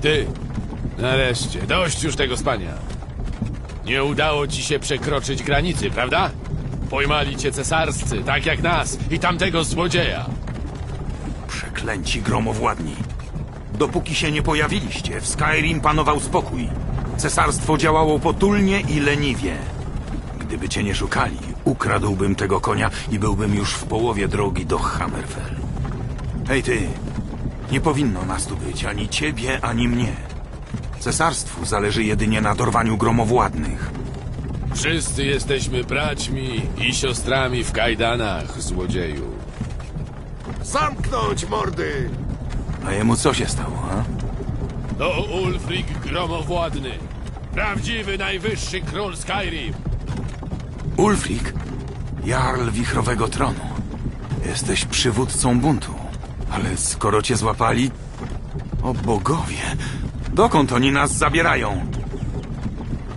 Ty, nareszcie, dość już tego spania. Nie udało ci się przekroczyć granicy, prawda? Pojmali cię cesarscy, tak jak nas i tamtego złodzieja. Przeklęci gromowładni. Dopóki się nie pojawiliście, w Skyrim panował spokój. Cesarstwo działało potulnie i leniwie. Gdyby cię nie szukali, ukradłbym tego konia i byłbym już w połowie drogi do Hammerfell. Hej ty, nie powinno nas tu być ani ciebie, ani mnie. Cesarstwu zależy jedynie na dorwaniu gromowładnych. Wszyscy jesteśmy braćmi i siostrami w kajdanach, złodzieju. Zamknąć mordy! A jemu co się stało, a? To Ulfric Gromowładny. Prawdziwy najwyższy król Skyrim. Ulfrik, Jarl Wichrowego Tronu. Jesteś przywódcą buntu. Ale skoro cię złapali... O bogowie! Dokąd oni nas zabierają?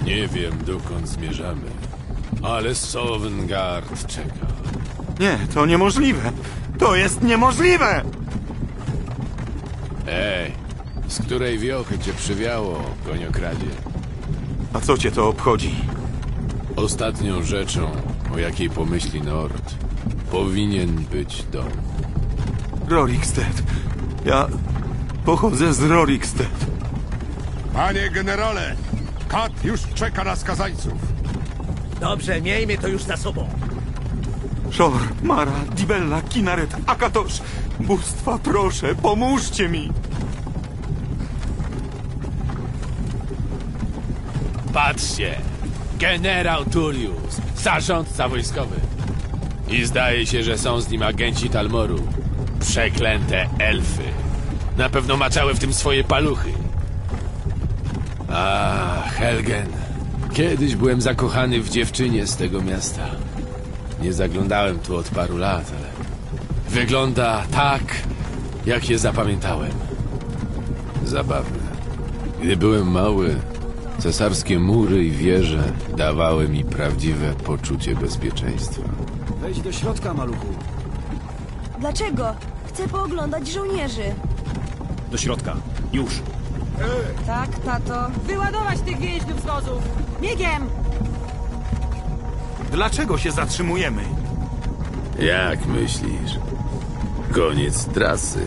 Nie wiem, dokąd zmierzamy, ale Sovngarde czeka. Nie, to niemożliwe! To jest niemożliwe! Ej, z której wiochy cię przywiało, koniokradzie? A co cię to obchodzi? Ostatnią rzeczą, o jakiej pomyśli Nord, powinien być dom. Rorikstead. Ja pochodzę z Rorikstead. Panie generale, kat już czeka na skazańców. Dobrze, miejmy to już za sobą. Szor, Mara, Dibella, Kinaret, Akatosz. Bóstwa, proszę, pomóżcie mi! Patrzcie! Generał Tullius, zarządca wojskowy. I zdaje się, że są z nim agenci Talmoru. Przeklęte elfy. Na pewno maczały w tym swoje paluchy. A, Helgen. Kiedyś byłem zakochany w dziewczynie z tego miasta. Nie zaglądałem tu od paru lat, ale wygląda tak, jak je zapamiętałem. Zabawne. Gdy byłem mały, cesarskie mury i wieże dawały mi prawdziwe poczucie bezpieczeństwa. Wejdź do środka, maluchu. Dlaczego? Chcę pooglądać żołnierzy. Do środka. Już. Tak, tato. Wyładować tych więźniów z wozów! Biegiem! Dlaczego się zatrzymujemy? Jak myślisz? Koniec trasy.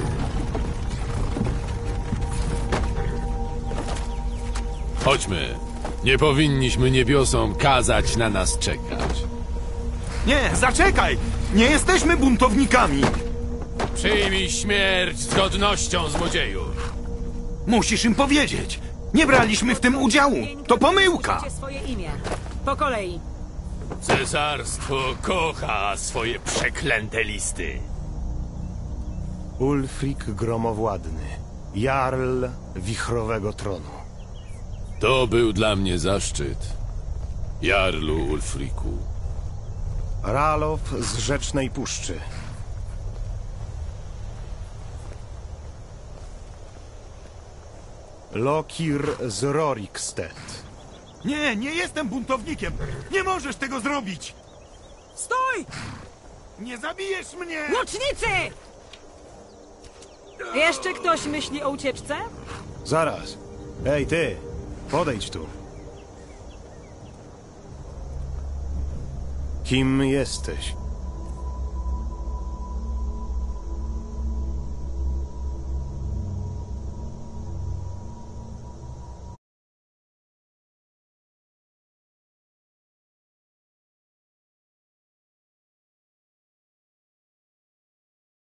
Chodźmy. Nie powinniśmy niebiosom kazać na nas czekać. Nie, zaczekaj! Nie jesteśmy buntownikami! Przyjmij śmierć z godnością, złodzieju. Musisz im powiedzieć! Nie braliśmy w tym udziału! To pomyłka! Swoje imię. Po kolei. Cesarstwo kocha swoje przeklęte listy. Ulfrik Gromowładny, Jarl Wichrowego Tronu. To był dla mnie zaszczyt. Jarlu Ulfriku. Ralof z Rzecznej Puszczy. Lokir z Rorikstead. Nie, nie jestem buntownikiem! Nie możesz tego zrobić! Stój! Nie zabijesz mnie! Łucznicy! Jeszcze ktoś myśli o ucieczce? Zaraz. Ej, ty! Podejdź tu. Kim jesteś?